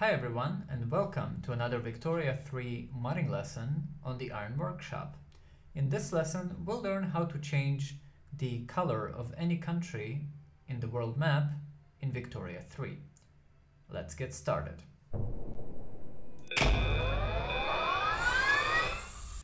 Hi everyone and welcome to another Victoria 3 modding lesson on the Iron Workshop. In this lesson we'll learn how to change the color of any country in the world map in Victoria 3. Let's get started.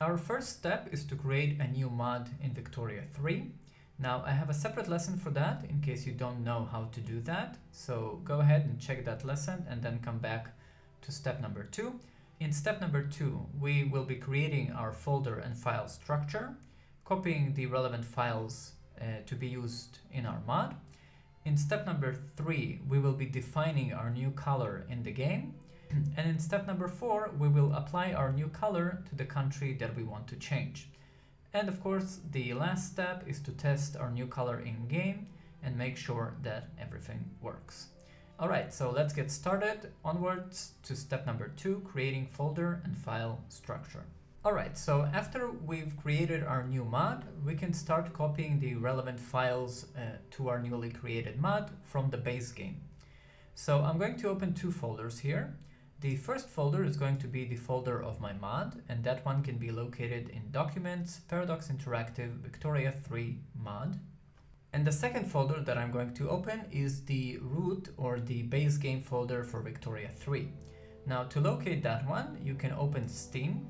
Our first step is to create a new mod in Victoria 3. Now I have a separate lesson for that in case you don't know how to do that. So go ahead and check that lesson and then come back to step number two. In step number two, we will be creating our folder and file structure, copying the relevant files uh, to be used in our mod. In step number three, we will be defining our new color in the game and in step number four, we will apply our new color to the country that we want to change. And of course, the last step is to test our new color in game and make sure that everything works. All right, so let's get started onwards to step number two, creating folder and file structure. All right, so after we've created our new mod, we can start copying the relevant files uh, to our newly created mod from the base game. So I'm going to open two folders here. The first folder is going to be the folder of my mod, and that one can be located in Documents, Paradox Interactive, Victoria 3 mod. And the second folder that I'm going to open is the root or the base game folder for Victoria 3. Now to locate that one, you can open Steam,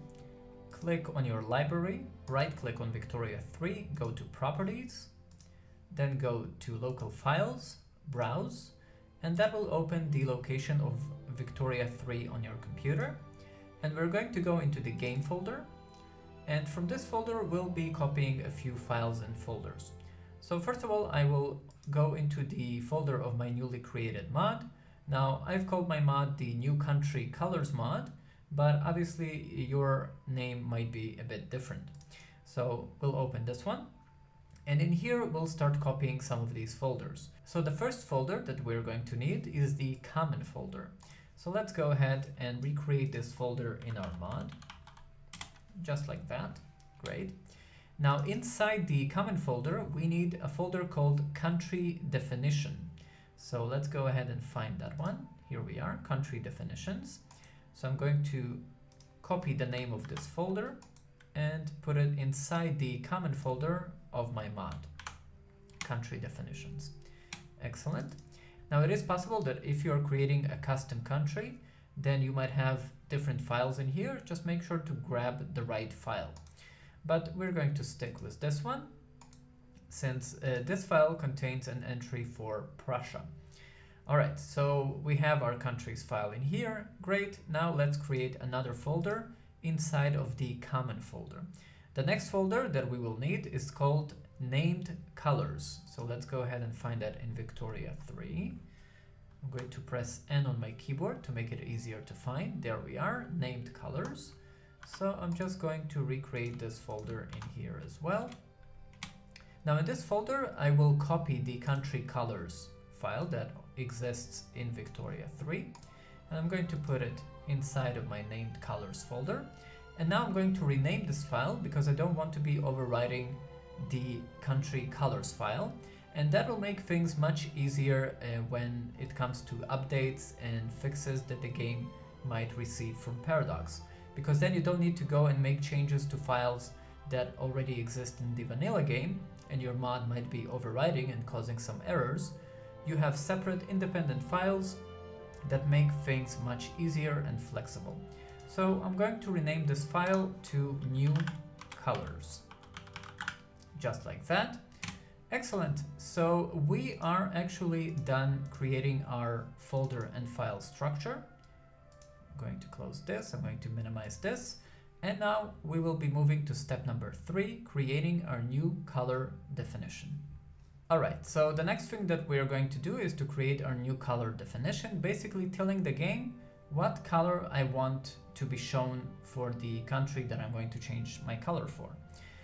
click on your library, right click on Victoria 3, go to Properties, then go to Local Files, Browse, and that will open the location of Victoria 3 on your computer. And we're going to go into the game folder. And from this folder, we'll be copying a few files and folders. So first of all, I will go into the folder of my newly created mod. Now I've called my mod the new country colors mod, but obviously your name might be a bit different. So we'll open this one. And in here, we'll start copying some of these folders. So the first folder that we're going to need is the common folder. So let's go ahead and recreate this folder in our mod, just like that. Great. Now inside the common folder, we need a folder called country definition. So let's go ahead and find that one. Here we are, country definitions. So I'm going to copy the name of this folder and put it inside the common folder of my mod, country definitions. Excellent. Now it is possible that if you're creating a custom country, then you might have different files in here. Just make sure to grab the right file. But we're going to stick with this one since uh, this file contains an entry for Prussia. All right, so we have our countries file in here. Great. Now let's create another folder inside of the common folder. The next folder that we will need is called named colors. So let's go ahead and find that in Victoria 3. I'm going to press N on my keyboard to make it easier to find. There we are, named colors. So I'm just going to recreate this folder in here as well. Now in this folder, I will copy the country colors file that exists in Victoria 3. And I'm going to put it inside of my named colors folder. And now I'm going to rename this file because I don't want to be overwriting the country colors file and that will make things much easier uh, when it comes to updates and fixes that the game might receive from Paradox because then you don't need to go and make changes to files that already exist in the vanilla game and your mod might be overwriting and causing some errors. You have separate independent files that make things much easier and flexible. So I'm going to rename this file to new colors just like that. Excellent. So we are actually done creating our folder and file structure. I'm going to close this. I'm going to minimize this. And now we will be moving to step number three, creating our new color definition. All right, so the next thing that we're going to do is to create our new color definition, basically telling the game what color I want to be shown for the country that I'm going to change my color for.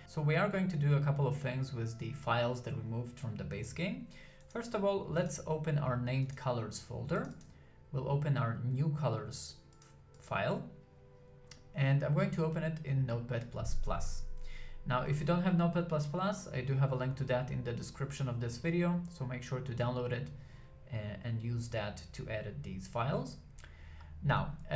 So we are going to do a couple of things with the files that we moved from the base game. First of all, let's open our named colors folder. We'll open our new colors file and I'm going to open it in Notepad++. Now, if you don't have Notepad++, I do have a link to that in the description of this video, so make sure to download it uh, and use that to edit these files. Now, uh,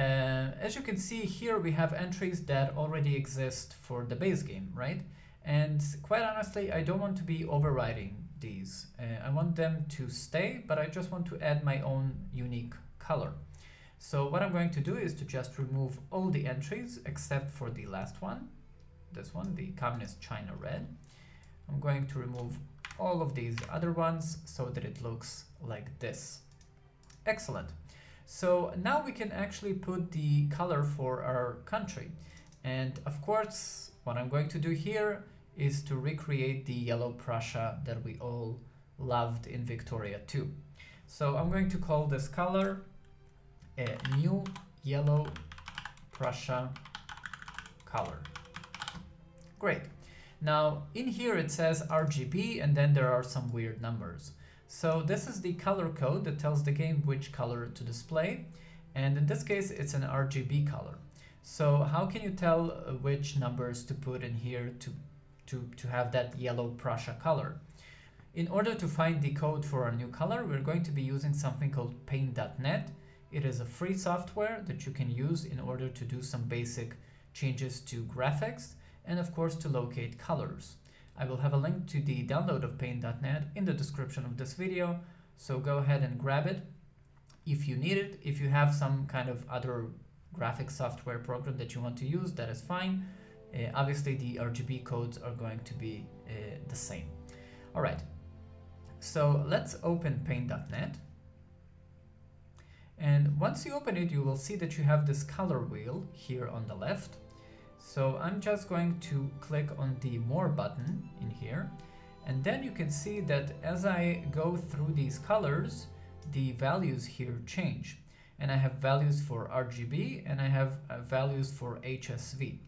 as you can see here, we have entries that already exist for the base game, right? And quite honestly, I don't want to be overriding these. Uh, I want them to stay, but I just want to add my own unique color. So what I'm going to do is to just remove all the entries except for the last one, this one, the Communist China Red. I'm going to remove all of these other ones so that it looks like this. Excellent. So now we can actually put the color for our country. And of course, what I'm going to do here is to recreate the yellow Prussia that we all loved in Victoria 2. So I'm going to call this color a new yellow Prussia color. Great. Now in here it says RGB and then there are some weird numbers. So this is the color code that tells the game which color to display. And in this case, it's an RGB color. So how can you tell uh, which numbers to put in here to, to, to have that yellow Prussia color? In order to find the code for our new color, we're going to be using something called paint.net. It is a free software that you can use in order to do some basic changes to graphics and of course to locate colors. I will have a link to the download of paint.net in the description of this video, so go ahead and grab it if you need it. If you have some kind of other graphic software program that you want to use, that is fine. Uh, obviously, the RGB codes are going to be uh, the same. All right, so let's open paint.net. And once you open it, you will see that you have this color wheel here on the left. So I'm just going to click on the more button in here. And then you can see that as I go through these colors, the values here change. And I have values for RGB and I have uh, values for HSV.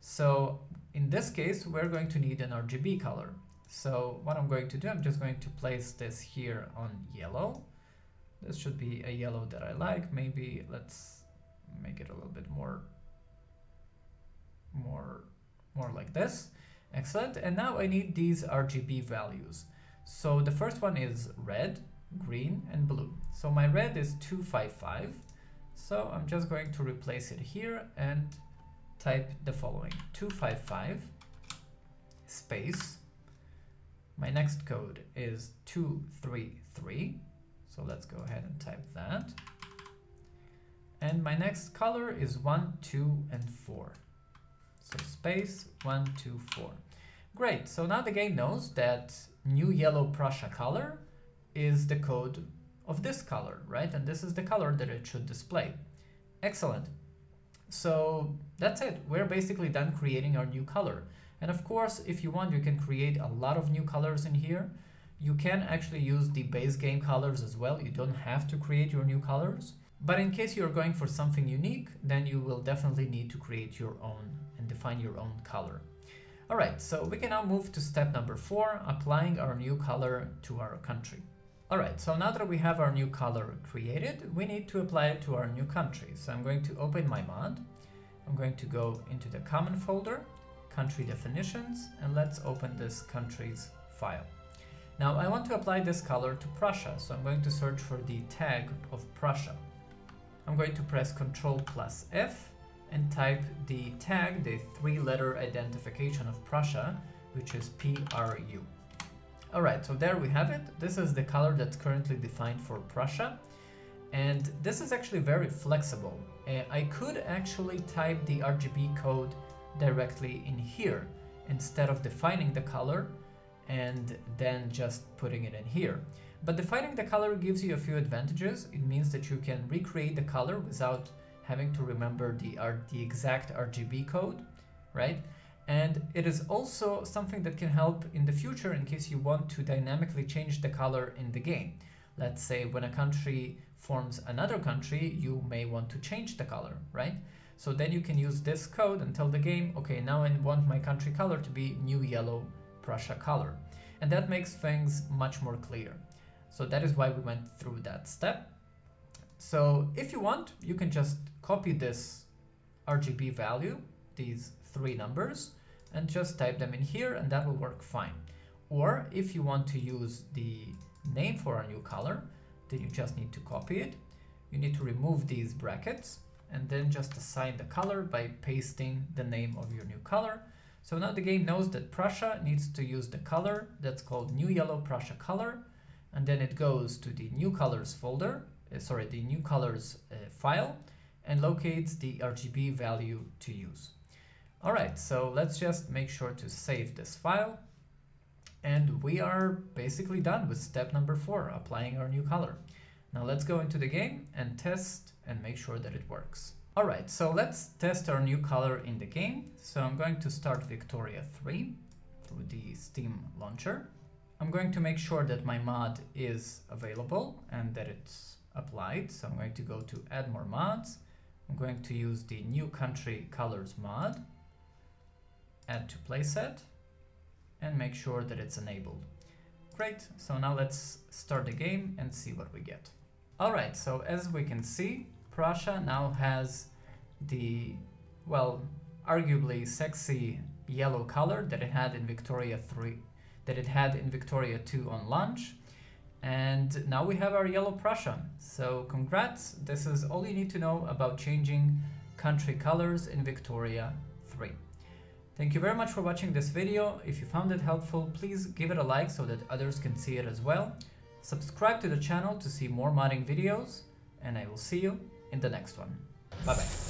So in this case, we're going to need an RGB color. So what I'm going to do, I'm just going to place this here on yellow. This should be a yellow that I like. Maybe let's make it a little bit more more, more like this. Excellent. And now I need these RGB values. So the first one is red, green, and blue. So my red is 255. So I'm just going to replace it here and type the following 255 space. My next code is 233. So let's go ahead and type that. And my next color is 1, 2, and 4. So space one, two, four. Great, so now the game knows that new yellow Prussia color is the code of this color, right? And this is the color that it should display. Excellent. So that's it. We're basically done creating our new color. And of course, if you want, you can create a lot of new colors in here. You can actually use the base game colors as well. You don't have to create your new colors. But in case you're going for something unique, then you will definitely need to create your own and define your own color. Alright, so we can now move to step number four, applying our new color to our country. Alright, so now that we have our new color created, we need to apply it to our new country. So I'm going to open my mod. I'm going to go into the common folder, country definitions, and let's open this country's file. Now I want to apply this color to Prussia, so I'm going to search for the tag of Prussia. I'm going to press Ctrl plus F and type the tag, the three-letter identification of Prussia, which is PRU. Alright, so there we have it. This is the color that's currently defined for Prussia. And this is actually very flexible. Uh, I could actually type the RGB code directly in here instead of defining the color and then just putting it in here. But defining the color gives you a few advantages. It means that you can recreate the color without having to remember the, the exact RGB code, right? And it is also something that can help in the future in case you want to dynamically change the color in the game. Let's say when a country forms another country, you may want to change the color, right? So then you can use this code and tell the game, okay, now I want my country color to be new yellow Prussia color. And that makes things much more clear. So that is why we went through that step. So if you want, you can just copy this RGB value, these three numbers, and just type them in here and that will work fine. Or if you want to use the name for a new color, then you just need to copy it. you need to remove these brackets and then just assign the color by pasting the name of your new color. So now the game knows that Prussia needs to use the color that's called new yellow Prussia color and then it goes to the new colors folder, sorry, the new colors uh, file and locates the RGB value to use. All right, so let's just make sure to save this file and we are basically done with step number four, applying our new color. Now let's go into the game and test and make sure that it works. All right, so let's test our new color in the game. So I'm going to start Victoria 3 through the Steam launcher. I'm going to make sure that my mod is available and that it's applied. So I'm going to go to add more mods. I'm going to use the new country colors mod, add to playset and make sure that it's enabled. Great, so now let's start the game and see what we get. Alright, so as we can see, Prussia now has the, well, arguably sexy yellow color that it had in Victoria 3, that it had in Victoria 2 on launch. And now we have our yellow Prussia. So congrats, this is all you need to know about changing country colors in Victoria 3. Thank you very much for watching this video. If you found it helpful, please give it a like so that others can see it as well. Subscribe to the channel to see more modding videos, and I will see you in the next one. Bye bye.